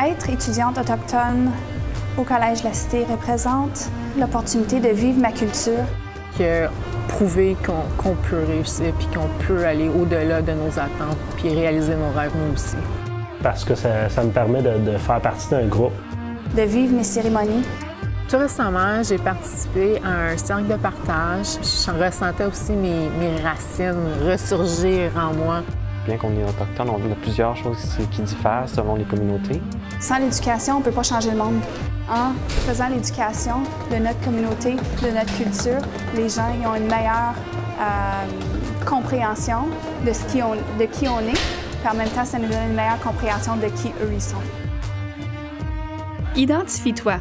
Être étudiante autochtone au Collège de la Cité représente l'opportunité de vivre ma culture. Que prouver qu'on peut réussir puis qu'on peut aller au-delà de nos attentes puis réaliser nos rêves nous aussi. Parce que ça, ça me permet de, de faire partie d'un groupe. De vivre mes cérémonies. Tout récemment, j'ai participé à un cercle de partage. Je ressentais aussi mes, mes racines ressurgir en moi. Bien qu'on est autochtone, on a plusieurs choses qui diffèrent selon les communautés. Sans l'éducation, on ne peut pas changer le monde. En faisant l'éducation de notre communauté, de notre culture, les gens ils ont une meilleure euh, compréhension de, ce qui on, de qui on est, puis en même temps, ça nous donne une meilleure compréhension de qui eux ils sont. Identifie-toi